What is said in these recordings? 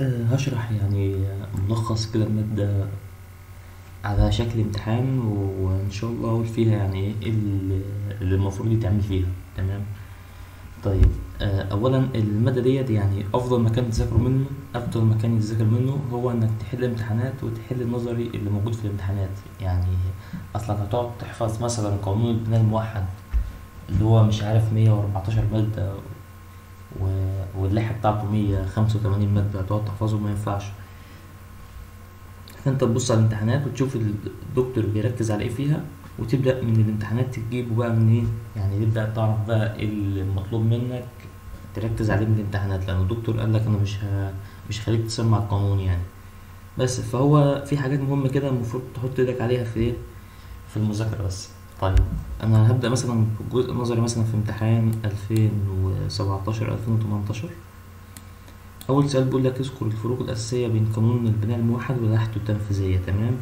أه هشرح يعني ملخص كده المادة على شكل امتحان وإن شاء الله أقول فيها يعني إيه اللي المفروض يتعمل فيها. تمام؟ طيب أه أولا المادة ديت يعني أفضل مكان تذاكروا منه أفضل مكان يتذاكر منه هو إنك تحل امتحانات وتحل النظري اللي موجود في الامتحانات. يعني أصلك هتقعد تحفظ مثلا قانون البناء الموحد اللي هو مش عارف مية وأربعتاشر مادة و- واللائحة بتاعته مية خمسة وتمانين مادة. هتقعد تحفظه ما ينفعش. فأنت تبص على الامتحانات وتشوف الدكتور بيركز على إيه فيها وتبدأ من الامتحانات تجيبه بقى من إيه يعني تبدأ تعرف بقى إيه المطلوب منك تركز عليه من الامتحانات. لأن الدكتور قال لك أنا مش ه... مش هخليك تسمع القانون يعني. بس فهو في حاجات مهمة كده المفروض تحط إيدك عليها في إيه؟ في المذاكرة بس. طيب أنا هبدأ مثلا بالجزء النظري مثلا في امتحان ألفين وسبعتاشر ألفين وتمنتاشر. أول سؤال بيقول لك اذكر الفروق الأساسية بين قانون البناء الموحد ولائحته التنفيذية تمام؟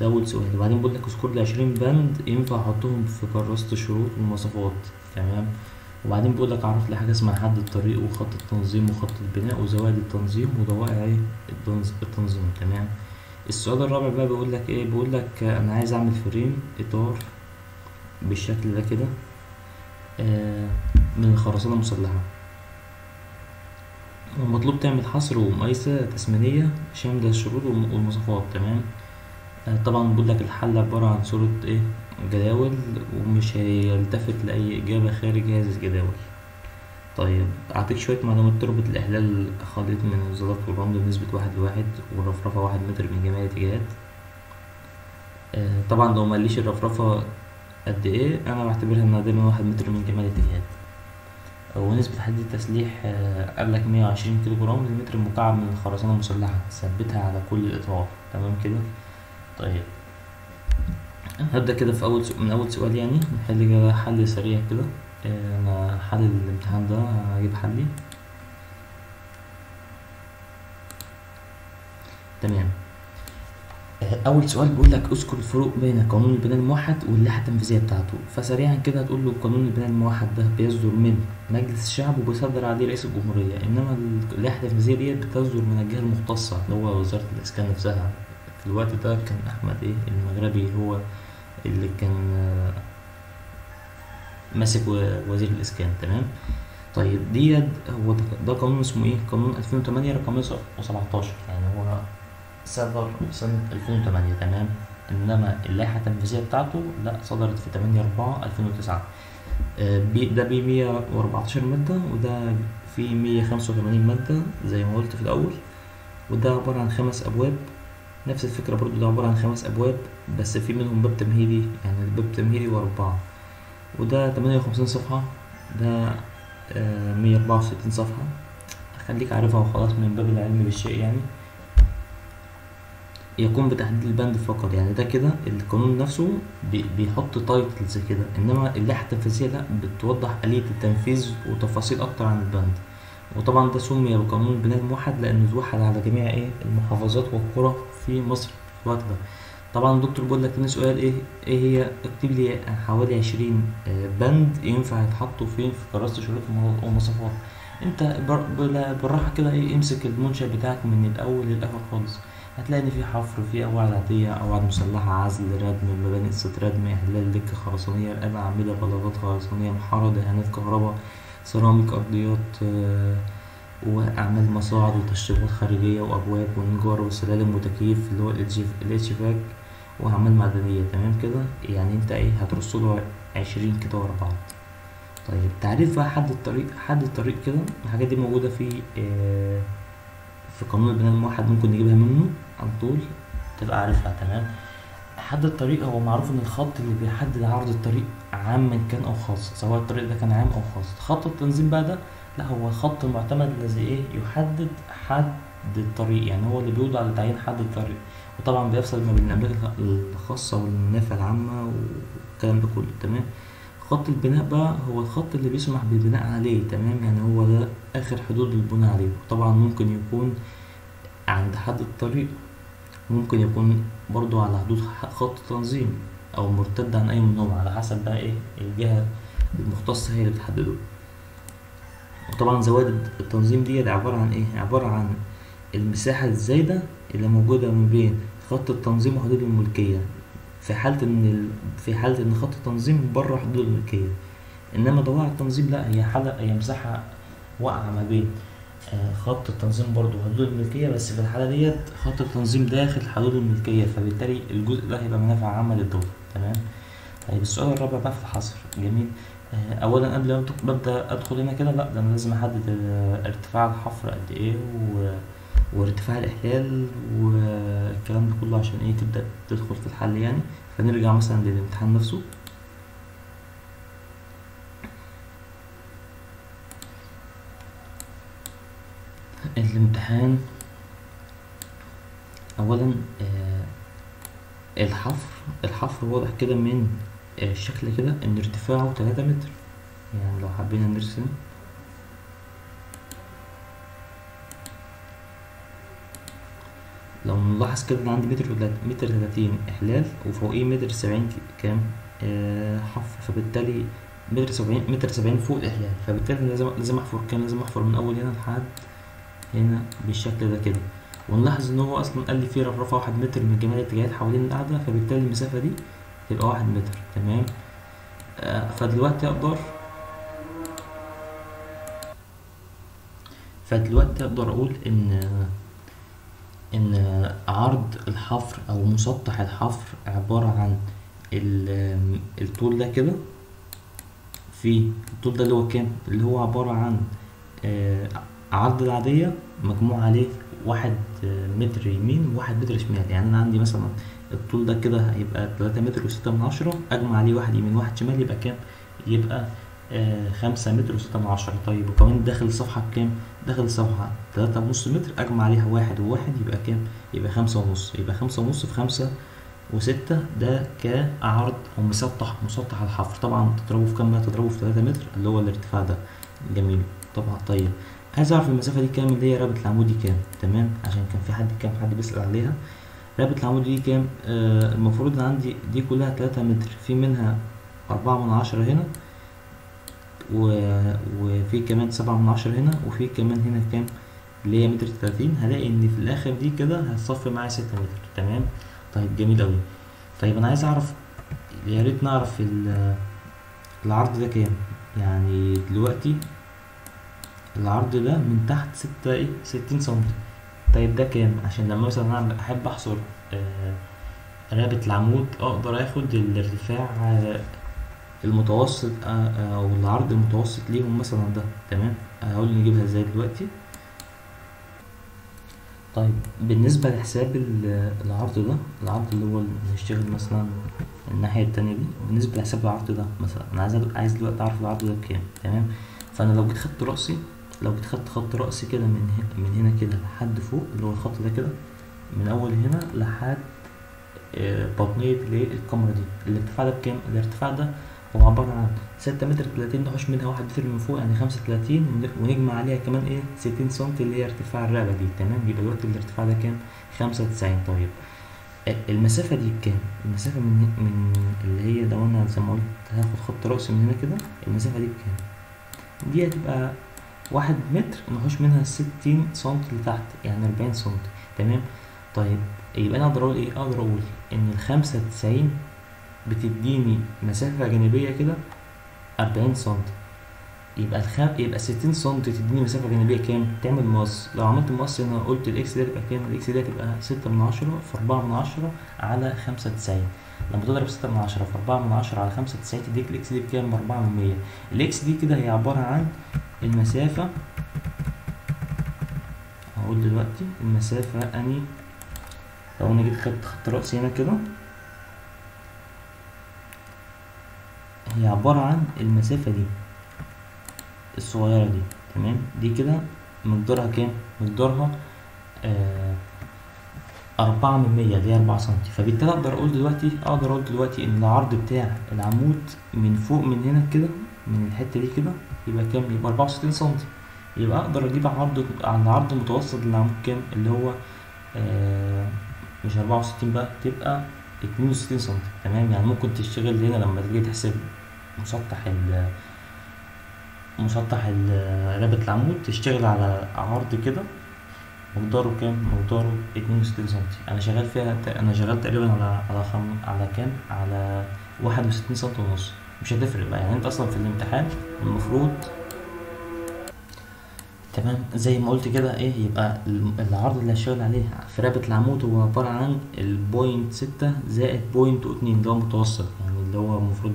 ده أول سؤال. وبعدين بيقول لك اذكر لي عشرين بند ينفع أحطهم في كراسة الشروط والمواصفات تمام؟ وبعدين بيقول لك عرف لي حاجة اسمها حد الطريق وخط التنظيم وخط البناء وزوايد التنظيم وضوائع التنظ- التنظيم تمام؟ السؤال الرابع بقى بيقول لك إيه؟ بيقول لك أنا عايز أعمل فريم إطار بالشكل ده كده آه، من الخرسانة المسلحة ومطلوب تعمل حصر ومقايسة تسمينية شاملة للشروط والم- والمواصفات تمام؟ آه، طبعا بيقول لك الحل عبارة عن صورة إيه؟ جداول ومش هيلتفت لأي إجابة خارج هذه الجداول. طيب أعطيك شوية معلومات تربط الإحلال خليط من الزلط والرمل بنسبة واحد لواحد والرفرفة واحد متر من جميع الاتجاهات. آه، طبعا لو مقاليش الرفرفة قد إيه؟ أنا بعتبرها إنها دايما واحد متر من جميع الاتجاهات ونسبة حديد التسليح آه، قالك مية وعشرين كيلو جرام للمتر المكعب من الخرسانة المسلحة. ثبتها على كل الإطراف تمام كده؟ طيب. هبدأ كده في أول من أول سؤال يعني. نحل كده حل سريع كده. آه، أنا حل الامتحان ده هجيب حلي. تمام. أول سؤال بيقول لك اذكر الفروق بين قانون البناء الموحد واللائحة التنفيذية بتاعته. فسريعا كده هتقول له قانون البناء الموحد ده بيصدر من مجلس الشعب وبيصدر عليه رئيس الجمهورية إنما اللائحة التنفيذية ديت بتصدر من الجهة المختصة اللي هو وزارة الإسكان نفسها. في الوقت ده كان أحمد إيه؟ المغربي هو اللي كان آه، ماسك وزير الإسكان تمام؟ طيب ديت هو ده, ده قانون اسمه إيه؟ قانون 2008 رقم 117 يعني هو صدر سنة 2008 تمام؟ إنما اللائحة التنفيذية بتاعته لا صدرت في 8 4 2009 آه، بي- ده بيه 114 مادة وده فيه 185 مادة زي ما قلت في الأول وده عبارة عن خمس أبواب. نفس الفكرة برضو ده عبارة عن خمس أبواب بس في منهم باب تمهيدي يعني الباب تمهيدي وأربعة. وده 58 صفحة ده آه، 164 صفحة. خليك عارفها وخلاص من باب العلم بالشيء يعني. يقوم بتحديد البند فقط. يعني ده كده القانون نفسه بي- بيحط titles كده إنما اللائحة التنفيذية لا بتوضح آلية التنفيذ وتفاصيل أكتر عن البند. وطبعا ده سمي بقانون البناء الموحد لأنه اتوحد على جميع إيه؟ المحافظات والقرى في مصر في الوقت ده طبعا الدكتور بيقول لك سؤال إيه؟ إيه هي اكتب لي حوالي عشرين بند ينفع يتحطوا فين في كراسة شروط ومو- ومواصفات؟ أنت بالراحة كده إيه امسك المنشأ بتاعك من الأول للآخر خالص. هتلاقي إن في حفر في قواعد عادية قواعد مسلحة عزل ردم مباني قصة ردم إحلال دكة خرسانية رقابة أعمدة بلاطات خرسانية محارة دهانات كهرباء سيراميك أرضيات آه، وأعمال مصاعد وتشطيبات خارجية وأبواب ونجار وسلالم وتكييف اللي هو الاتشفاك وأعمال معدنية. تمام كده؟ يعني أنت إيه هترصله عشرين كده ورا بعض. طيب تعريف بقى حد الطريق حد الطريق كده؟ الحاجات دي موجودة في آه في قانون البناء الموحد ممكن نجيبها منه. على طول تبقى عارفها تمام؟ حد الطريق هو معروف إن الخط اللي بيحدد عرض الطريق عام كان أو خاص سواء الطريق ده كان عام أو خاص. خط التنظيم بقى ده لا هو الخط المعتمد الذي إيه؟ يحدد حد الطريق يعني هو اللي بيوضع لتعيين حد الطريق. وطبعا بيفصل ما بين الاملاك الخاصة والمنافع العامة والكلام ده كله تمام؟ خط البناء بقى هو الخط اللي بيسمح بالبناء عليه تمام؟ يعني هو ده آخر حدود البناء عليه. طبعا ممكن يكون عند حد الطريق ممكن يكون برضو على حدود خط تنظيم أو مرتد عن أي منهم على حسب بقى إيه الجهة المختصة هي اللي بتحدده. وطبعا زوائد التنظيم دي عبارة عن إيه؟ عبارة عن المساحة الزايدة اللي موجودة ما بين خط التنظيم وحدود الملكية. في حالة إن ال... في حالة إن خط التنظيم بره حدود الملكية. إنما ضواع التنظيم لا هي حالة هي مساحة واقعة ما بين. خط التنظيم برضو وحدود الملكية بس في الحالة ديت خط التنظيم داخل حدود الملكية فبالتالي الجزء ده هيبقى منافع عامة للدولة تمام؟ طيب السؤال الرابع بقى في الحصر. جميل. آه، اولا قبل ما ببدأ أدخل هنا كده لا ده أنا لازم أحدد آه، ارتفاع الحفر قد إيه و... وارتفاع الإحلال والكلام ده كله عشان إيه تبدأ تدخل في الحل يعني. فنرجع مثلا للامتحان نفسه. الامتحان اولا آه، الحفر الحفر واضح كده من آه، الشكل كده إن ارتفاعه 3 متر. يعني لو حبينا نرسم. لو نلاحظ كده أنا عندي متر متر تلاتين احلال وفوقيه متر سبعين ك- كام؟ آه حفر. فبالتالي متر سبعين متر سبعين فوق الاحلال فبالتالي لازم لازم أحفر. كام لازم أحفر من أول هنا لحد هنا بالشكل ده كده. ونلاحظ إن هو أصلا قال لي في رفرفة واحد متر من جميع الاتجاهات حوالين القاعدة فبالتالي المسافة دي تبقى واحد متر. تمام؟ آه فدلوقتي أقدر فدلوقتي أقدر أقول إن إن عرض الحفر أو مسطح الحفر عبارة عن ال- الطول ده كده. في الطول ده اللي هو كام؟ اللي هو عبارة عن آه، عرض العادية مجموع عليه واحد متر يمين وواحد متر شمال. يعني أنا عندي مثلا الطول ده كده هيبقى تلاتة متر وستة من عشرة أجمع عليه واحد يمين واحد شمال يبقى كام؟ يبقى آه، خمسة متر وستة من عشرة. طيب وكمان داخل الصفحة بكام داخل الصفحة تلاتة ونص متر أجمع عليها واحد وواحد يبقى كام؟ يبقى خمسة ونص. يبقى خمسة ونص في خمسة وستة ده كعرض أو مسطح مسطح الحفر. طبعا تضربه في كام بقى؟ تضربه في تلاتة متر اللي هو الارتفاع ده. جميل. طبعا طيب. عايز أعرف المسافة دي كام؟ اللي هي رابط العمود دي كام؟ تمام؟ عشان كان في حد كام حد بيسأل عليها. رابط العمود دي كام؟ آه المفروض إن عندي دي كلها تلاتة متر. في منها أربعة من عشرة هنا و... وفي كمان سبعة من عشرة هنا وفي كمان هنا كام؟ اللي هي متر تلاتين. هلاقي إن في الآخر دي كده هتصفي معايا ستة متر. تمام؟ طيب جميل أوي. طيب أنا عايز أعرف يا ريت نعرف ال- العرض ده كام؟ يعني دلوقتي العرض ده من تحت ستة إيه ستين سنتي. طيب ده كام؟ عشان لما مثلا أنا أحب أحصر آه رابط العمود أقدر آخد الارتفاع آه المتوسط آه، أو العرض المتوسط ليهم مثلا ده. تمام؟ هقول نجيبها إزاي دلوقتي؟ طيب بالنسبة لحساب ال- العرض ده العرض اللي هو هنشتغل مثلا الناحية التانية دي بالنسبة لحساب العرض ده مثلا أنا عايز عايز دلوقتي أعرف العرض ده بكام؟ تمام؟ فأنا لو جيت خدت رأسي لو جيت خدت خط رأسي كده من هنا من هنا كده لحد فوق اللي هو الخط ده كده من أول هنا لحد آه، بطنية الكاميرا دي الارتفاع ده بكام؟ الارتفاع ده هو عبارة عن ستة متر تلاتين نحوش منها واحد متر من فوق يعني خمسة تلاتين ون- ونجمع عليها كمان إيه ستين سنتي اللي هي ارتفاع الرقبة دي تمام يبقى دلوقتي الارتفاع ده كام؟ خمسة وتسعين طيب آه، المسافة دي بكام؟ المسافة من من اللي هي لو أنا زي ما قلت هاخد خط رأسي من هنا كده المسافة دي بكام؟ دي هتبقى واحد متر نحوش منها ستين سنتي لتحت يعني أربعين سنتي تمام؟ طيب يبقى أنا أقدر أقول إيه؟ أقدر أقول إن الخمسة وتسعين بتديني مسافة جانبية كده أربعين سنتي يبقى الخم... يبقى ستين سنتي تديني مسافة جانبية كام؟ تعمل مقص لو عملت مقص هنا قلت ال X ده تبقى كام؟ ال X ده تبقى ستة من عشرة في أربعة من عشرة على خمسة وتسعين لما تضرب ستة من عشرة في أربعة من عشرة على خمسة وتسعين تديك الإكس دي بكام؟ بأربعة من مية. الإكس دي كده هي عبارة عن المسافة هقول دلوقتي المسافة أني لو أنا جيت خدت خط رأسي هنا كده هي عبارة عن المسافة دي الصغيرة دي تمام؟ دي كده مقدارها كام؟ مقدارها آه أربعة من مية دي أربعة سنتي. فبالتالي أقدر أقول دلوقتي أقدر أقول دلوقتي إن العرض بتاع العمود من فوق من هنا كده من الحتة دي كده يبقى كام؟ يبقى أربعة وستين سنتي. يبقى أقدر أجيب عرض عن العرض المتوسط للعمود كام؟ اللي هو آه مش أربعة وستين بقى تبقى اتنين وستين سنتي. تمام؟ يعني ممكن تشتغل هنا لما تيجي تحسب مسطح ال مسطح رابط العمود تشتغل على عرض كده مقداره كام؟ مقداره اتنين وستين سنتي. أنا شغال فيها أنا شغال تقريبا على على خم... على كام؟ على واحد وستين سنتي ونص. مش هتفرق بقى. يعني أنت أصلا في الامتحان المفروض تمام. زي ما قلت كده إيه يبقى ال- العرض اللي هشتغل عليه في رابط العمود هو عبارة عن ال point ستة زائد point اتنين اللي هو متوسط. يعني اللي هو المفروض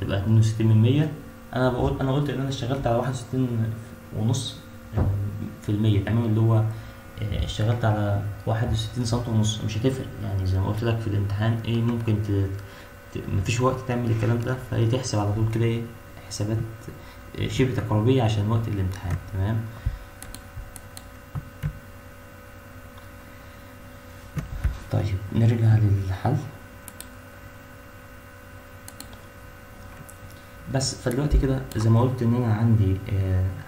تبقى اتنين وستين من مية. أنا بقول أنا قلت إن أنا اشتغلت على واحد وستين ونص. في المية. تمام؟ اللي هو اشتغلت على واحد وستين سنتي ونص. مش هتفرق. يعني زي ما قلت لك في الامتحان إيه ممكن ت... ت... مفيش وقت تعمل الكلام ده فايه تحسب على طول كده إيه حسابات آه، شبه تقريبية عشان وقت الامتحان. تمام؟ طيب نرجع للحل. بس فدلوقتي كده زي ما قلت إن أنا عندي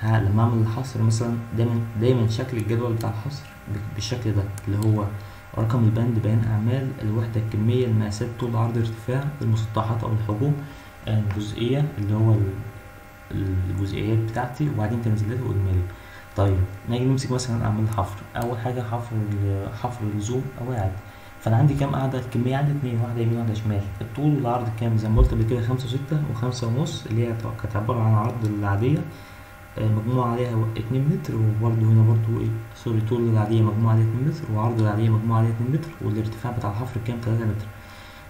آه لما اعمل الحصر مثلا دايما دايما شكل الجدول بتاع الحصر بالشكل ده اللي هو رقم البند بيان أعمال الوحدة الكمية المقاسات طول عرض ارتفاع المسطحات أو الحجوم آه، الجزئية اللي هو ال- الجزئيات بتاعتي وبعدين تنزيلات واجمالي طيب نيجي نمسك مثلا أعمال الحفر أول حاجة حفر حفر اللزوم قواعد فأنا عندي كام قاعدة؟ الكمية عندي اتنين واحدة يمين واحدة شمال. الطول والعرض كام؟ زي ما قلت قبل كده خمسة وستة وخمسة ونص اللي هي كانت عبارة عن عرض العادية. آه، مجموع عليها اتنين متر وبرده هنا برده إيه sorry طول العادية مجموع عليها اتنين متر وعرض العادية مجموع عليها اتنين متر والارتفاع بتاع الحفر كام؟ تلاتة متر.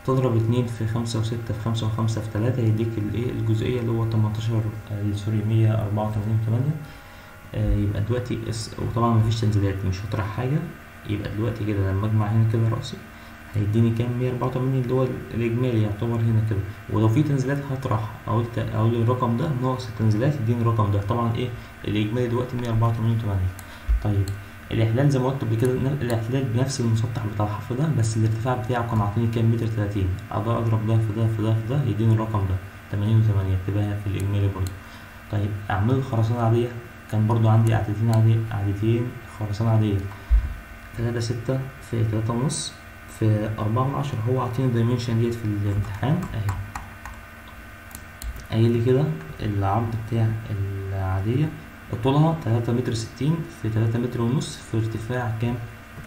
تضرب اتنين في خمسة وستة في خمسة وخمسة في تلاتة يديك الايه الجزئية اللي هو تمنتاشر آه، sorry مية أربعة وتمانين وتمانية آه، يبقى دلوقتي وطبعا مفيش تنزيلات مش هطرح حاجة. يبقى دلوقتي كده لما أجمع هنا كده رأسي هيديني كام؟ 184 اللي هو الإجمالي يعتبر هنا كده. ولو في تنزيلات هطرح. أقول تا- أقول الرقم ده ناقص التنزيلات يديني الرقم ده. طبعا إيه؟ الإجمالي دلوقتي 184 8 طيب الإحلال زي ما قلت قبل كده الإحلال بنفس المسطح بتاع الحفر ده بس الارتفاع بتاعه كان عاطيني كام؟ متر 30 أقدر أضرب ده في ده في ده في ده يديني الرقم ده 80 و8 تبقى في الإجمالي برضه. طيب أعمال الخرسانة عادية. كان برضو عندي قعدتين عادية قعدتين خرسانة عادية. تلاتة ستة في تلاتة ونص في أربعة من عشرة. هو عاطيني ال dimension ديت في الامتحان. أهي. قايل كده العرض بتاع العادية. طولها تلاتة متر ستين في تلاتة متر ونص في ارتفاع كام؟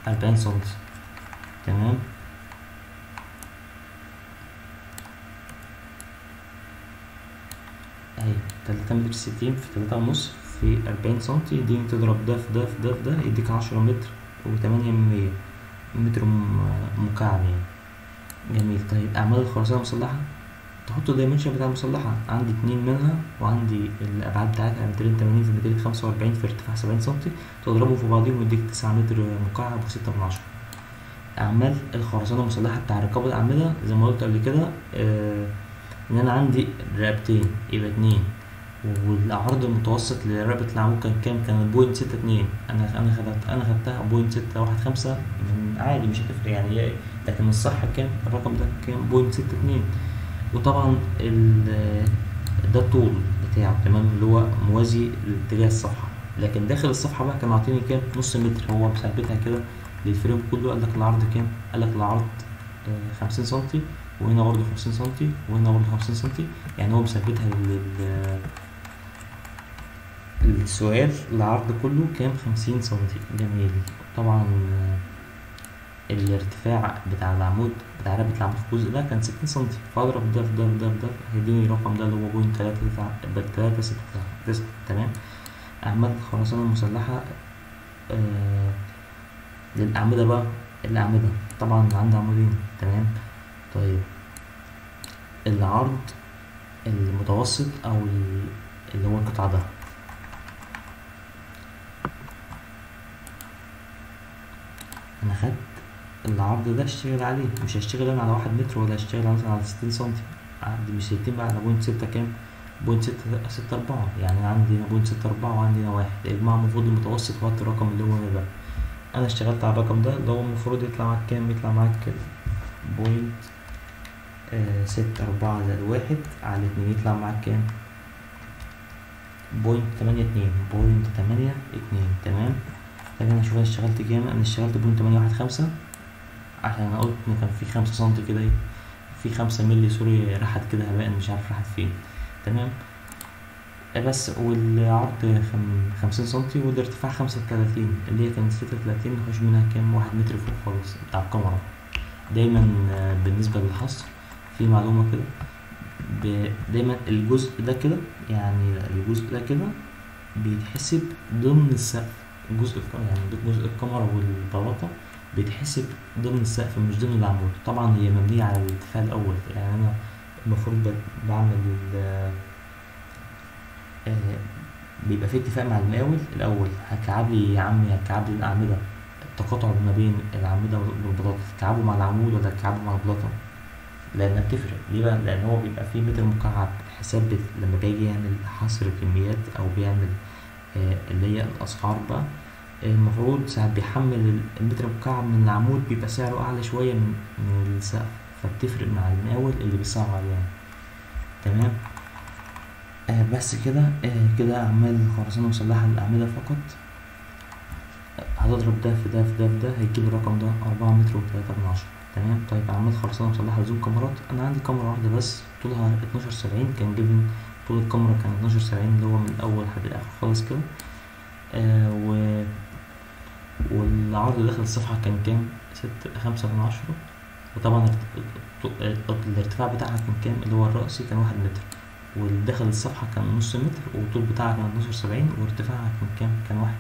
أربعين سنتي. تمام؟ أهي. تلاتة متر ستين في تلاتة ونص في أربعين سنتي. دي تضرب ده في ده في ده في ده يديك عشرة متر. وتمانية من مية متر مكعب يعني جميل. طيب أعمال الخرسانة المسلحة؟ تحط الدايمنشن بتاع المسلحة. عندي اتنين منها وعندي الأبعاد بتاعتها. ميتين تمانين في ميتين خمسة وأربعين في ارتفاع سبعين سنتي. تضربهم في بعضهم يديك تسعة متر مكعب وستة من عشرة. أعمال الخرسانة المسلحة. بتاع رقابة الأعمدة زي ما قلت قبل كده آه إن أنا عندي رقبتين يبقى اتنين. والعرض المتوسط لرقبة العمود كان كام؟ كان point ستة اتنين أنا أنا خدت أنا خدتها point ستة واحد خمسة عادي مش هتفرق يعني هي لكن الصح كام؟ الرقم ده كام؟ point ستة اتنين وطبعا ده الطول بتاعه تمام اللي هو موازي لاتجاه الصفحة لكن داخل الصفحة بقى كان عاطيني كام؟ نص متر هو مثبتها كده لل frame كله قال لك العرض كام؟ قال لك العرض آه، خمسين سنتي وهنا برضه خمسين سنتي وهنا برضه خمسين سنتي يعني هو مثبتها لل السؤال العرض كله كام؟ خمسين سنتي جميل. طبعا الارتفاع بتاع العمود بتاع رقبة العمود في الجزء ده كان ستين سنتي فأضرب ده في ده في ده في ده هيديني الرقم ده اللي هو بوينت تلاتة تلاتة ستة تسعة. تمام. أعمال الخرسانة المسلحة آه للأعمدة بقى الأعمدة. طبعا عندي عمودين. تمام. طيب. العرض المتوسط أو ال- اللي هو القطع ده. أنا خدت العرض ده اشتغل عليه. مش هشتغل أنا على واحد متر ولا هشتغل مثلا على ستين سنتي. عندي مش ستين بقى على point ستة كام؟ point ستة ستة أربعة. يعني أنا عندي هنا point ستة أربعة وعندي هنا واحد. الإجماع المفروض المتوسط هو الرقم اللي هو هنا ده. أنا اشتغلت على الرقم ده اللي هو المفروض يطلع معاك كام؟ يطلع معاك point آه ستة أربعة زائد واحد على اتنين. يطلع معاك كام؟ point تمانية اتنين. point تمانية اتنين. تمام؟ طيب أنا شوف أنا اشتغلت كام. أنا اشتغلت point تمانية واحد خمسة. عشان أنا قلت إن كان في خمسة سنتي كده إيه في خمسة ملي sorry راحت كده هباء مش عارف راحت فين. تمام؟ آه، بس والعرض خم... خمسين سنتي والارتفاع خمسة وتلاتين اللي هي كانت ستة وتلاتين نخش منها كام؟ واحد متر فوق خالص بتاع الكمرة. دايما آه، بالنسبة للحصر في معلومة كده. دايما الجزء ده كده يعني الجزء ده كده بيتحسب ضمن السقف. جزء يعني جزء الكاميرا والبلاطة بيتحسب ضمن السقف مش ضمن العمود. طبعا هي مبنية على الارتفاع الأول. يعني أنا المفروض بعمل آه، بيبقى في اتفاق مع المقاول الأول. هكعب لي يا عمي هكعب لي الأعمدة. التقاطع ما بين الأعمدة والبلاطة. تكعبه مع العمود ولا تكعبه مع البلاطة؟ لأنها بتفرق. ليه بقى؟ لأن هو بيبقى فيه متر مكعب. حساب لما بيجي يعمل حصر كميات أو بيعمل اللي هي الأسعار بقى. آه، المفروض ساعات بيحمل المتر المكعب من العمود بيبقى سعره أعلى شوية من السقف فبتفرق مع المقاول اللي بيصعب يعني. تمام؟ آه بس كده آه كده أعمال خرسانة مسلحة للأعمدة فقط. هتضرب ده في ده في ده في ده هيجيب الرقم ده أربعة متر وتلاتة من عشرة. تمام؟ طيب أعمال خرسانة مسلحة لزوم كاميرات. أنا عندي كاميرا واحدة بس طولها اتناشر سبعين كان جيفن طول الكاميرا كان اتناشر سبعين اللي هو من الأول لحد الآخر خالص كده آه و والعرض داخل الصفحة كان كام؟ ست خمسة من عشرة وطبعا الارتفاع بتاعها كان كام؟ اللي هو الرأسي كان واحد متر والداخل الصفحة كان نص متر والطول بتاعها كان اتناشر سبعين وارتفاعها كان كام؟ كان واحد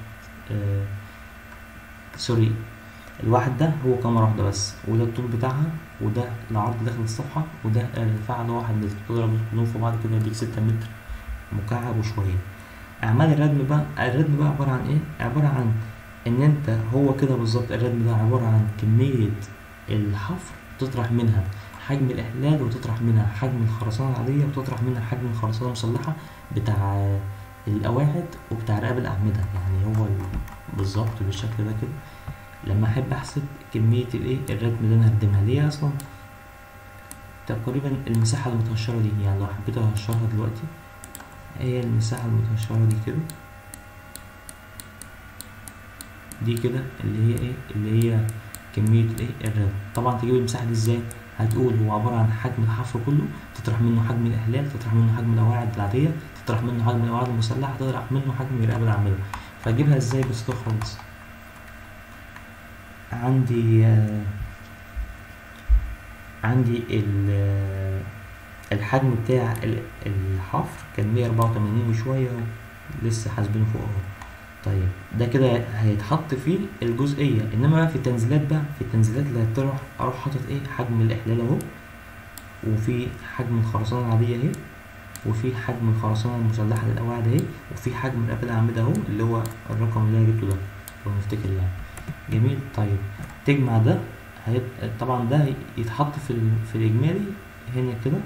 آه سوري الواحد ده هو كاميرا واحدة بس وده الطول بتاعها وده العرض داخل الصفحة وده الارتفاع اللي هو متر تضرب كلهم في بعض كده يديك ستة متر مكعب وشوية. أعمال الردم بقى الردم بقى عبارة عن إيه؟ عبارة عن إن أنت هو كده بالظبط الردم ده عبارة عن كمية الحفر تطرح منها حجم الإحلال وتطرح منها حجم الخرسانة العادية وتطرح منها حجم الخرسانة المسلحة بتاع القواعد وبتاع رقاب الأعمدة. يعني هو ال- بالظبط بالشكل ده كده. لما أحب أحسب كمية الإيه؟ الردم اللي أنا هردمها. ليه أصلا تقريبا المساحة المتهشرة دي يعني لو حبيت أهشرها دلوقتي هي المساحة المتهشرة دي كده؟ دي كده اللي هي إيه؟ اللي هي كمية الإيه؟ الردم طبعا تجيب المساحة دي إزاي؟ هتقول هو عبارة عن حجم الحفر كله تطرح منه حجم الإحلال تطرح منه حجم القواعد العادية تطرح منه حجم القواعد المسلحة تطرح منه حجم الرقابة العاملة. فأجيبها إزاي بسيطة خالص؟ عندي آه عندي آه، الحجم بتاع ال- الحفر كان مية أربعة وتمانين وشوية لسه حاسبينه فوق أهو. طيب ده كده هيتحط فيه الجزئية. إنما في التنزيلات بقى في التنزيلات اللي هتروح أروح حاطط إيه؟ حجم الإحلال أهو. وفي حجم الخرسانة العادية أهي. وفي حجم الخرسانة المسلحة للقواعد أهي. وفي حجم القفل الأعمدة أهو اللي هو الرقم اللي أنا جبته ده. لو نفتكر يعني. جميل. طيب تجمع ده هيبقى طبعا ده يتحط في ال... في الإجمالي. هنا كده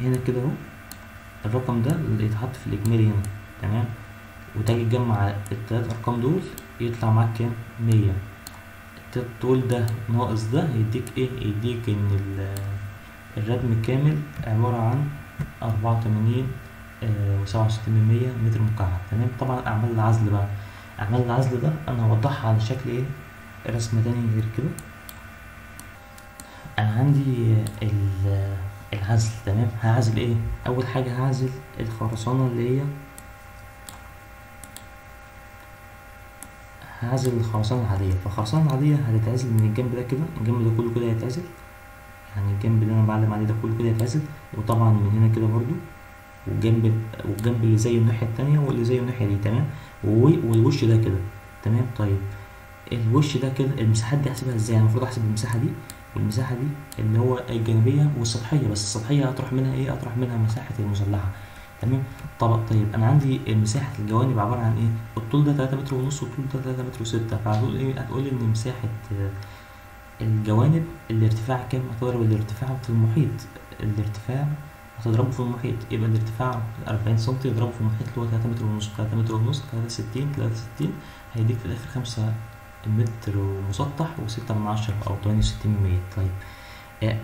هنا كده أهو. الرقم ده اللي يتحط في الإجمالي هنا تمام؟ وتيجي تجمع التلات أرقام دول يطلع معاك كام؟ مية. تقول ده ناقص ده يديك إيه؟ يديك ال- الردم الكامل عبارة عن أربعة وتمانين وسبعة وستين متر مكعب تمام؟ طبعا أعمال العزل بقى. أعمال العزل ده أنا هوضحها على شكل إيه؟ رسمة تاني غير كده. أنا عندي ال- العزل تمام؟ هعزل إيه؟ أول حاجة هعزل الخرسانة اللي هي هعزل الخرسانة العادية. فالخرسانة العادية هتتعزل من الجنب ده كده الجنب ده كله كده هيتعزل. يعني الجنب اللي أنا بعلم عليه ده كله كده هيتعزل. وطبعا من هنا كده برضو والجنب والجنب اللي زيه الناحية التانية واللي زيه الناحية دي تمام؟ والوش ده كده تمام طيب الوش ده كده المساحات دي احسبها إزاي؟ المفروض أحسب المساحة دي والمساحة دي اللي هو الجانبية والسطحية بس السطحية هطرح منها إيه؟ اطرح منها مساحة المسلحة تمام طب طيب أنا عندي مساحة الجوانب عبارة عن إيه؟ الطول ده تلاتة متر ونص والطول ده تلاتة متر وستة فهتقول إيه؟ هتقول إن مساحة آه، الجوانب الارتفاع كام؟ هتضرب الارتفاع في المحيط الارتفاع هتضربه في المحيط يبقى الارتفاع أربعين سنتي يضربه في المحيط اللي هو تلاتة متر ونص تلاتة متر ونص تلاتة ستين تلاتة ستين هيديك في الآخر خمسة متر مسطح وستة من عشرة أو تمانية وستين من مية طيب آه،.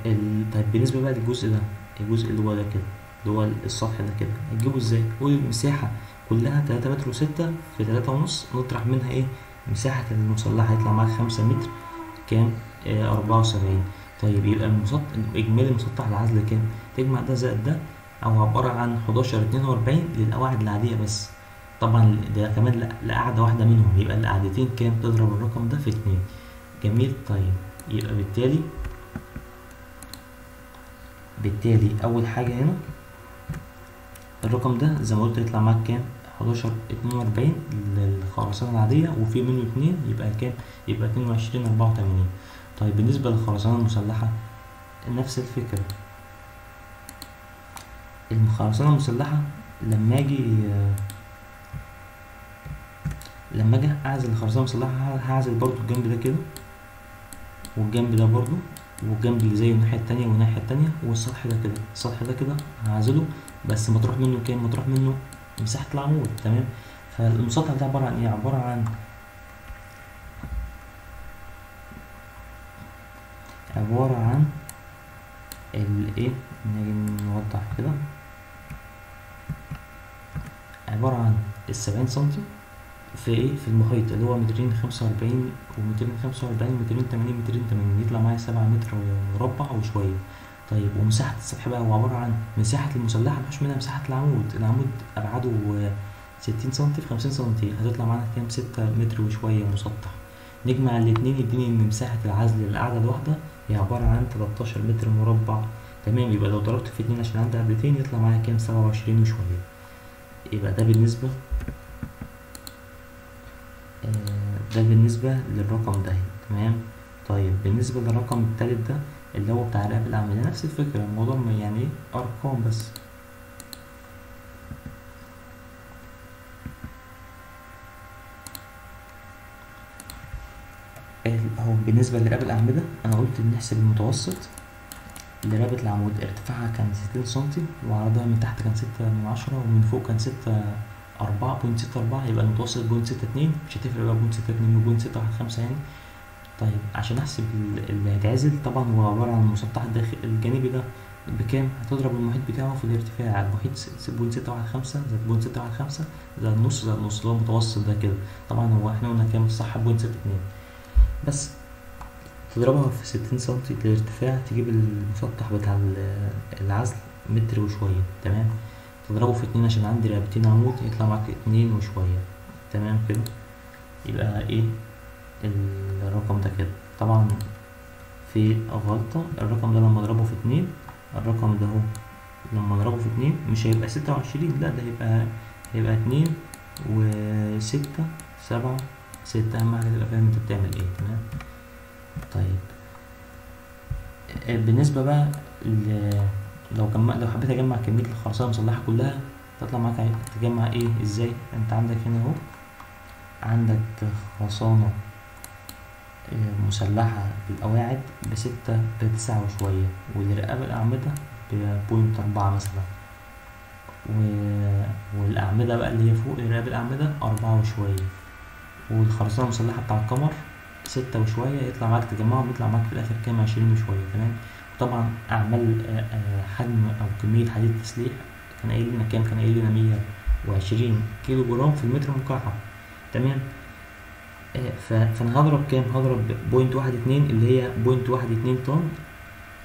طيب بالنسبة بقى للجزء ده الجزء اللي هو ده كده اللي هو السطح ده كده هتجيبه إزاي؟ قول المساحة كلها تلاتة متر وستة في تلاتة ونص نطرح منها إيه؟ مساحة المسلحة هيطلع معاك خمسة متر كام؟ أربعة وسبعين طيب يبقى المسطح إجمالي المسطح العزل كام؟ تجمع ده زائد ده أو عبارة عن 11 42 للقواعد العادية بس. طبعا ده كمان ل- لقعدة واحدة منهم يبقى القعدتين كام تضرب الرقم ده في اتنين. جميل طيب يبقى بالتالي بالتالي أول حاجة هنا الرقم ده زي ما قلت يطلع معاك كام؟ 11 42 للخرسانة العادية وفي منه اتنين يبقى كام؟ يبقى 22 84 طيب بالنسبة للخرسانة المسلحة نفس الفكرة. الخرسانة المسلحة لما أجي لما أجي أعزل الخرسانة المسلحة هعزل برضو الجنب ده كده والجنب ده برضو والجنب اللي زيه الناحية التانية والناحية التانية والسطح ده كده. السطح ده كده هعزله بس مطروح منه كام؟ مطروح منه مساحة العمود تمام؟ فالمسطح ده عبارة عن إيه؟ عبارة عن عبارة عن الايه نيجي نوضح كده. عبارة عن السبعين سنتي في إيه في المحيط اللي هو مترين خمسة وأربعين ومترين خمسة وأربعين مترين تمانين مترين تمانين. يطلع معايا سبعة متر مربع وشوية طيب ومساحة السطح بقى هو عبارة عن مساحة المسلحة مفيش منها مساحة العمود. العمود أبعاده ستين سنتي في خمسين سنتي. هتطلع معانا كام؟ ستة متر وشوية مسطح. نجمع الاتنين يديني مساحة العزل للقعدة الواحدة هي عبارة عن تلاتاشر متر مربع. تمام يبقى لو ضربت في اتنين عشان عندي قبلتين يطلع معايا كام؟ سبعة وعشرين وشوية. يبقى ده بالنسبة آه، ده بالنسبة للرقم ده تمام؟ طيب بالنسبة للرقم التالت ده اللي هو بتاع رقاب الأعمدة نفس الفكرة. الموضوع يعني إيه؟ أرقام بس ال- اهو بالنسبة لرقاب الأعمدة أنا قلت نحسب المتوسط. لرقبة العمود ارتفاعها كان ستين سنتي وعرضها من تحت كان ستة من عشرة ومن فوق كان ستة أربعة point ستة أربعة يبقى المتوسط point ستة اتنين. مش هتفرق بقى point ستة اتنين و point ستة واحد خمسة يعني طيب عشان أحسب ال- اللي هيتعزل طبعا هو عبارة عن المسطح الداخلي الجانبي ده بكام؟ هتضرب المحيط بتاعه في الارتفاع. المحيط point ستة واحد خمسة زائد point ستة واحد خمسة زائد النص زائد النص اللي هو المتوسط ده كده. طبعا هو إحنا قلنا كام؟ الصح بوينت ستة اتنين. بس تضربها في ستين سنتي الارتفاع تجيب المسطح بتاع ال- العزل متر وشوية تمام؟ تضربه في اتنين عشان عندي رقبتين عمود يطلع معاك اتنين وشوية تمام كده؟ يبقى إيه؟ الرقم ده كده. طبعا في غلطة الرقم ده لما أضربه في اتنين الرقم ده أهو لما أضربه في اتنين مش هيبقى ستة وعشرين لا ده هيبقى هيبقى اتنين وستة سبعة ستة. أهم حاجة تبقى فاهم أنت بتعمل إيه تمام؟ طيب. آه، بالنسبة بقى. لو جمع لو حبيت أجمع كمية الخرسانة المسلحة كلها تطلع معاك تجمع إيه؟ إزاي؟ أنت عندك هنا أهو. عندك خرسانة آه، مسلحة بالقواعد بستة بتسعة وشوية والرقاب الأعمدة ببوينت أربعة مثلا. و... والأعمدة بقى اللي هي فوق رقاب الأعمدة أربعة وشوية. والخرسانة المسلحة بتاع القمر ستة وشوية يطلع معاك تجمعهم يطلع معاك في الآخر كام؟ عشرين وشوية تمام؟ طبعا أعمال آه، آه، حجم أو كمية حديد تسليح كان قايل لنا كام؟ كان قايل لنا مية وعشرين كيلو جرام في المتر مكعب تمام؟ آه، فأنا هضرب كام؟ هضرب point واحد اتنين اللي هي point واحد اتنين طن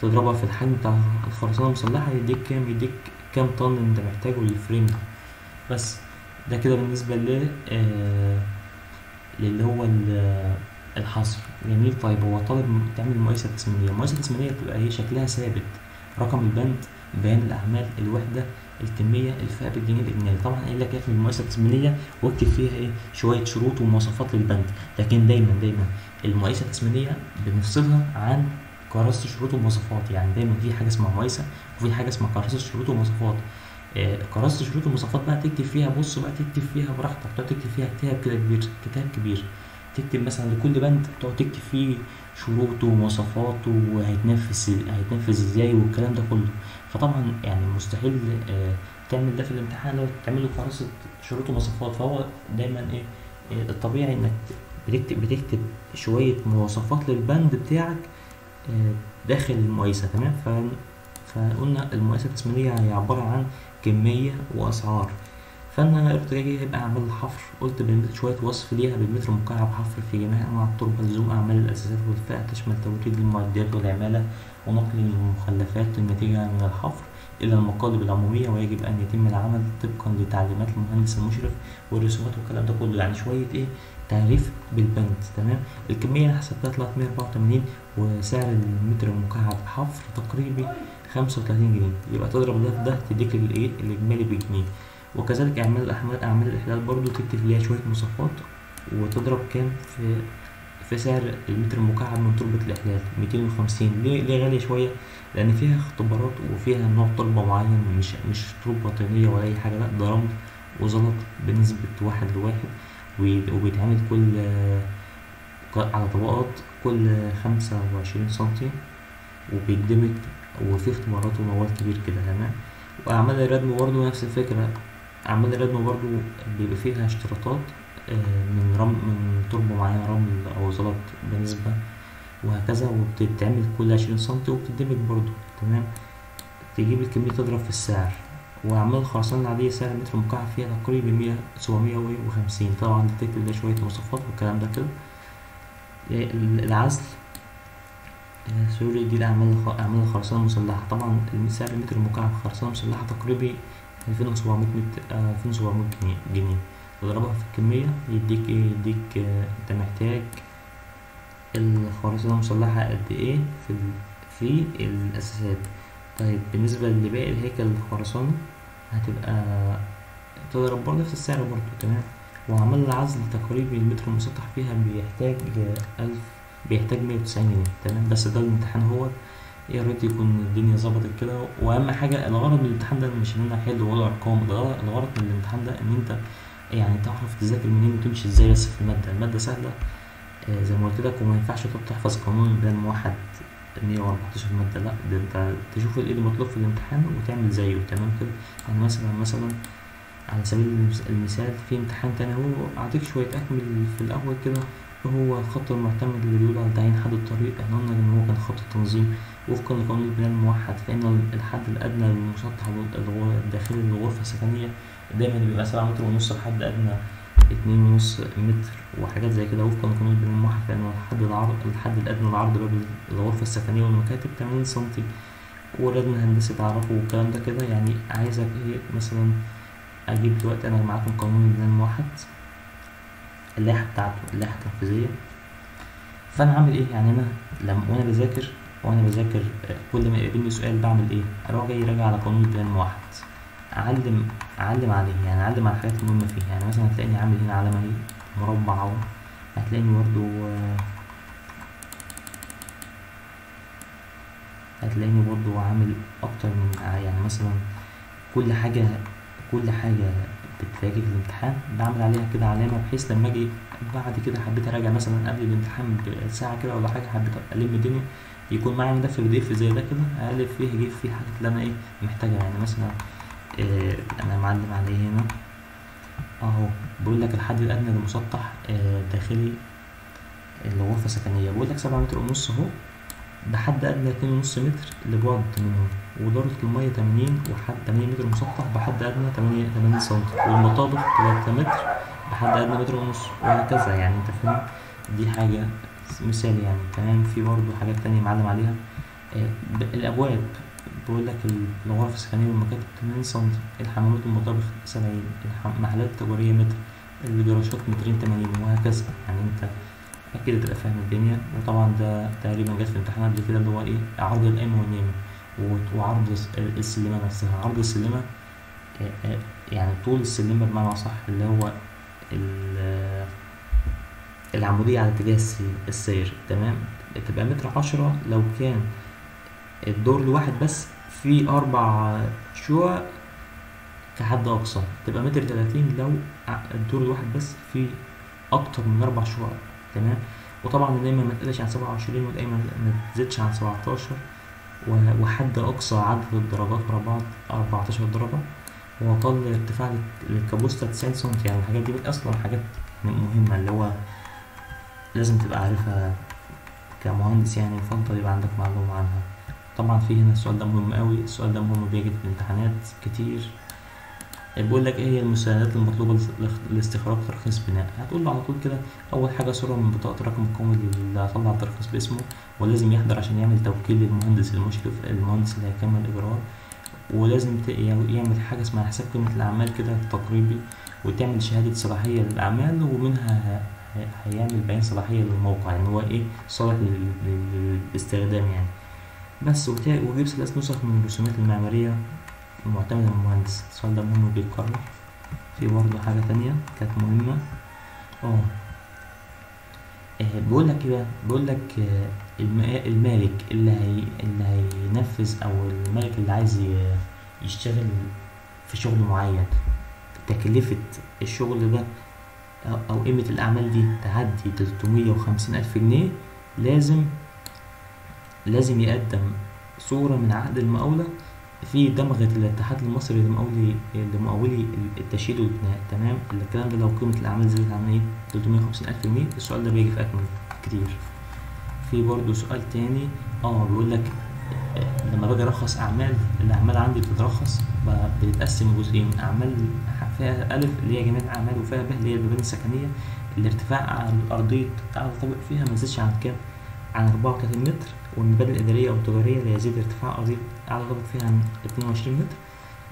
تضربها في الحجم بتاع الخرسانة المسلحة يديك كام؟ يديك كام طن أنت محتاجه لل frame ده؟ بس ده كده بالنسبة ل آه، للي هو الحصر. جميل. طيب هو طالب تعمل مقايسة تسمينية. المقايسة التسمينية بتبقى إيه؟ شكلها ثابت. رقم البند بيان الأعمال الوحدة الكمية الفئة بالجنيه الإجمالي طبعا قايل لك اعمل المقايسة التسمينية واكتب فيها إيه؟ شوية شروط ومواصفات للبند. لكن دايما دايما المقايسة التسمينية بنفصلها عن كراسة الشروط والمواصفات. يعني دايما في حاجة اسمها مقايسة وفي حاجة اسمها كراسة الشروط والمواصفات. آه، كراسة الشروط والمواصفات بقى تكتب فيها بص بقى تكتب فيها براحتك. تكتب فيها كتاب كده كبير كتاب كبير. تكتب مثلا لكل بند تقعد تكتب فيه شروطه ومواصفاته وهيتنفذ هيتنفذ إزاي والكلام ده كله. فطبعا يعني مستحيل آه، تعمل ده في الامتحان لو تعمل له كراسة شروط ومواصفات. فهو دايما إيه آه، الطبيعي إنك بتكتب بتكتب شوية مواصفات للبند بتاعك آه، داخل المقايسة تمام؟ فقلنا المقايسة التسمينية هي عبارة عن كمية وأسعار. فأنا قلت جاي هيبقى أعمال الحفر قلت بالمتر شوية وصف ليها بالمتر مكعب حفر في جميع أنواع الطرق اللزوم أعمال الأساسات والفئة تشمل توريد المعدات والعمالة ونقل المخلفات الناتجة من الحفر إلى المقالب العمومية ويجب أن يتم العمل طبقا لتعليمات المهندس المشرف والرسومات والكلام ده كله. يعني شوية إيه تعريف بالبند تمام؟ الكمية أنا حسبتها طلعت مية أربعة وتمانين وسعر المتر المكعب حفر تقريبي خمسة وتلاتين جنيه. يبقى تضرب ده في ده تديك الإيه الإجمالي بجنيه. وكذلك أعمال الأحمال أعمال الإحلال برضو تكتب ليها شوية مواصفات وتضرب كام في في سعر المتر المكعب من تربة الإحلال ميتين وخمسين. ليه ليه غالية شوية؟ لأن فيها اختبارات وفيها نوع تربة معين مش مش تربة طينية ولا أي حاجة لأ ده رمل وزلط بنسبة واحد لواحد وبيتعمل كل على طبقات كل خمسة وعشرين سنتي وبيدمج وفي اختبارات وموال كبير كده تمام؟ وأعمال الردم برضه نفس الفكرة. أعمال الردم برضه بيبقى فيها اشتراطات آه، من رمل من تربة معينة رمل أو زلط بنسبة وهكذا وبتتعمل كل عشرين سنتي وبتدمج برضه تمام؟ تجيب الكمية تضرب في السعر وأعمال الخرسانة العادية سعر المتر مكعب فيها تقريبا مية سبعمية وخمسين طبعا بتكتب ده شوية مواصفات والكلام ده كده. آه، العزل آه، سوري دي الأعمال أعمال الخرسانة المسلحة طبعا سعر المتر المكعب خرسانة مسلحة تقريبي ألفين وسبعمية ألفين وسبعمية جنيه. تضربها في الكمية يديك إيه؟ يديك آه، أنت محتاج الخرسانة المسلحة قد إيه في. في الأساسات. طيب بالنسبة لباقي الهيكل الخرساني هتبقى تضرب برضه في السعر برضه تمام؟ وعمل العزل تقريبي المتر المسطح فيها بيحتاج ألف بيحتاج مية وتسعين جنيه تمام؟ بس ده الامتحان هو يا ريت يكون الدنيا ظبطت كده. وأهم حاجة الغرض من الامتحان ده مش إن أنا أحل ولا أرقام. الغرض من الامتحان ده إن أنت يعني تعرف تذاكر منين وتمشي إزاي بس في المادة. المادة سهلة آه، زي ما قلت لك وما ينفعش تحفظ قانون البيان الموحد 114 مادة. لا ده أنت تشوف إيه اللي مطلوب في الامتحان وتعمل زيه. تمام كده؟ يعني مثلا مثلا على سبيل المثال في امتحان تاني هو أعطيك شوية أكمل في الأول كده. هو الخط المعتمد اللي بيقول على تعيين حد الطريق إحنا قلنا إن هو كان خط التنظيم. وفقا لقانون البناء الموحد فإن الحد الأدنى للمسطح الداخلي للغرفة السكنية دايما بيبقى سبعة متر ونص الحد أدنى اتنين ونص متر وحاجات زي كده. وفقا لقانون البناء الموحد فإن الحد العرض الحد الأدنى لعرض باب الغرفة السكنية والمكاتب تمانين سنتي. ولازم الهندسة تعرفه والكلام ده كده. يعني عايزك إيه مثلا؟ أجيب دلوقتي أنا معاكم قانون البناء الموحد. اللائحة بتاعته اللائحة التنفيذية. فأنا عامل إيه؟ يعني أنا لما وأنا بذاكر وأنا بذاكر آه، كل ما يقابلني سؤال بعمل إيه؟ أروح جاي راجع على قانون البناء الموحد. أعلم أعلم عليه يعني أعلم على الحاجات المهمة فيه. يعني مثلا هتلاقيني عامل هنا علامة اهي مربع أهو. هتلاقيني برضو آه، هتلاقيني برضو عامل أكتر من يعني مثلا كل حاجة كل حاجة بتواجه في الامتحان بعمل عليها كده علامة بحيث لما أجي بعد كده حبيت أراجع مثلا قبل الامتحان بساعة كده ولا حاجة حبيت ألم الدنيا يكون معايا ملف بي اف زي ده كده الف فيه أجيب فيه الحاجات اللي أنا إيه محتاجها. يعني مثلا آه أنا معلم عليه هنا أهو بيقول لك الحد الأدنى للمسطح آه داخلي الغرفة السكنية بيقول لك سبعة متر ونص أهو بحد أدنى اتنين ونص متر لبعد منهم ودرجة المية تمانين وحد تمانين متر مسطح بحد أدنى تمانية تمانين سنتي. والمطابق تلاتة متر بحد أدنى متر ونص وهكذا يعني أنت فاهم؟ دي حاجة مثال يعني تمام؟ في برضه حاجات تانية معلم عليها. آه، الأبواب بقول لك ال- الغرف السكنية والمكاتب تمانين سنتي. الحمامات والمطابخ سبعين. المحلات التجارية متر. الجراشات مترين تمانين وهكذا. يعني أنت أكيد هتبقى فاهم الدنيا. وطبعا ده تقريبا جت في امتحان قبل كده اللي هو إيه؟ عرض القايمة والنيمة وعرض الس- السلمة نفسها. عرض السلمة يعني طول السلمة بمعنى صح اللي هو ال- العمودية على اتجاه السي- السير تمام؟ تبقى متر عشرة لو كان الدور الواحد بس فيه أربع شقق كحد أقصى. تبقى متر تلاتين لو الدور الواحد بس فيه أكتر من أربع شقق تمام؟ وطبعا النايمة ما تقلش عن سبعة وعشرين والقايمة ما تزيدش عن سبعتاشر. وحد أقصى عدد الدرجات ورا بعض أربعتاشر درجة وأقل ارتفاع لل- للكابوستا تسعين سنتي. يعني الحاجات دي أصلا حاجات مهمة اللي هو لازم تبقى عارفها كمهندس يعني. يفضل يبقى عندك معلومة عنها. طبعا في هنا السؤال ده مهم قوي السؤال ده مهم بيجي في الامتحانات كتير. بيقول لك إيه هي المستندات المطلوبة لاخ- لاستخراج ترخيص بناء؟ هتقول له على طول كده أول حاجة صورة من بطاقة الرقم القومي اللي هطلع الترخيص باسمه ولازم يحضر عشان يعمل توكيل للمهندس المشرف المهندس اللي هيكمل الإجراءات ولازم يعمل حاجة اسمها حساب قيمة الأعمال كده تقريبي وتعمل شهادة صلاحية للأعمال ومنها هيعمل بيان صلاحية للموقع إن هو إيه صالح لل- لل- للاستخدام يعني. بس وجيب ثلاث نسخ من الرسومات المعمارية المعتمدة من المهندس السؤال ده مهم بيتكرر. في برضه حاجة تانية كانت مهمة. آه. آه، بيقول لك إيه بقى؟ بيقول لك آه، الم- المالك اللي هي اللي هينفذ أو المالك اللي عايز يشتغل في شغل معين. تكلفة الشغل ده أو قيمة الأعمال دي تعدي تلتمية وخمسين ألف جنيه لازم لازم يقدم صورة من عقد المقاولة في دمغة الاتحاد المصري لمقاولي لمقاولي التشييد والبناء تمام؟ الكلام ده لو قيمة الأعمال زادت عن إيه؟ 350 ألف جنيه. السؤال ده بيجي في أكمل كتير. في برضه سؤال تاني. آه بيقول لك آه، لما باجي أرخص أعمال الأعمال عندي بتترخص بتتقسم جزئين. أعمال فيها ألف اللي هي جميع الأعمال وفيها ب اللي هي المباني السكنية. الارتفاع على ارضيه اعلى طابق فيها ما يزيدش عن كام؟ عن 34 متر. والمباني الاداريه أو التجاريه لا يزيد ارتفاع ارضيه أعلى طابق فيها عن 22 متر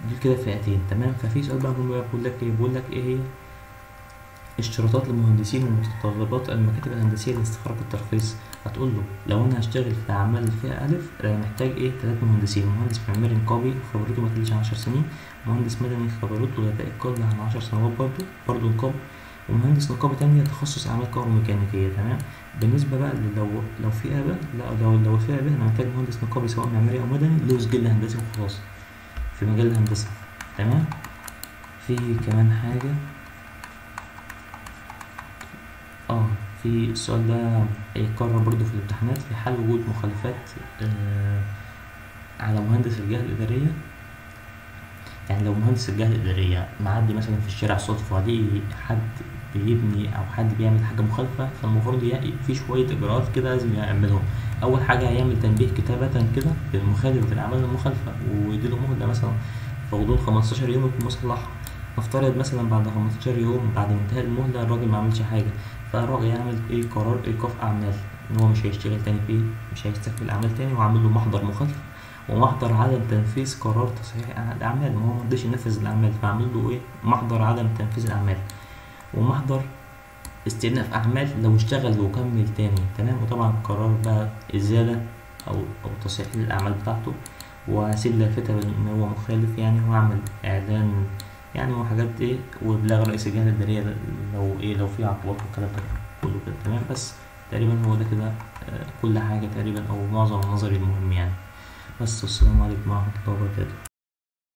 دول كده فئتين. تمام؟ ففي سؤال بقى مهم بيقول لك إيه؟ بيقول لك إيه هي؟ اشتراطات المهندسين ومتطلبات المكاتب الهندسية لاستخراج الترخيص. هتقول له لو أنا هشتغل في أعمال الفئه ألف أنا محتاج إيه؟ ثلاث مهندسين. مهندس معماري نقابي خبرته ما تقلش عن 10 سنين. مهندس مدني خبرته لا تقل عن 10 سنوات برضه برضه نقابي ومهندس نقابة تانية تخصص أعمال كهروميكانيكية تمام؟ بالنسبة بقى لو لو فئة ب لا لو لو فئة ب أنا محتاج مهندس نقابي سواء معماري أو مدني له سجل هندسي وخلاص في مجال الهندسة تمام؟ في كمان حاجة آه في السؤال ده يتكرر برضو في الامتحانات في حال وجود مخالفات آه على مهندس الجهة الإدارية. يعني لو مهندس الجهة الإدارية معدي مثلا في الشارع صدفة ليه حد بيبني أو حد بيعمل حاجة مخالفة فالمفروض في شوية إجراءات كده لازم يعملهم. أول حاجة هيعمل تنبيه كتابة كده بالمخالف بالأعمال المخالفة ويديله مهلة مثلا في غضون 15 يوم يكون مصلحة. نفترض مثلا بعد 15 يوم بعد انتهاء المهلة الراجل ما عملش حاجة فالراجل يعمل إيه قرار ايقاف أعمال إن هو مش هيشتغل تاني فيه مش هيستكمل أعمال تاني وعامل له محضر مخالفة ومحضر عدم تنفيذ قرار تصحيح الاعمال ما هو مرضيش ينفذ الأعمال فعامل له إيه؟ محضر عدم تنفيذ الأعمال. ومحضر استئناف أعمال لو اشتغل وكمل تاني. تمام؟ وطبعا قرار بقى إزالة أو أو تصحيح الاعمال بتاعته. وأسيب لافتة إن هو مخالف يعني وأعمل إعلان يعني وحاجات إيه؟ وإبلاغ رئيس الجهة الإدارية ده لو إيه؟ لو في عقوبات والكلام ده كله كده. تمام؟ بس تقريبا هو ده كده آه، كل حاجة تقريبا أو معظم النظري المهم يعني. بس السلام عليكم ورحمة الله وبركاته.